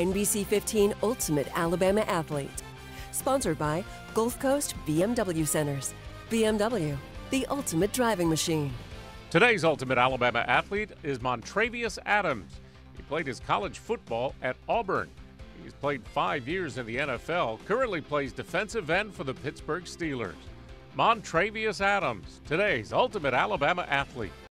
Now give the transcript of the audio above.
NBC 15 Ultimate Alabama Athlete. Sponsored by Gulf Coast BMW Centers. BMW, the ultimate driving machine. Today's Ultimate Alabama Athlete is Montravius Adams. He played his college football at Auburn. He's played five years in the NFL, currently plays defensive end for the Pittsburgh Steelers. Montravius Adams, today's Ultimate Alabama Athlete.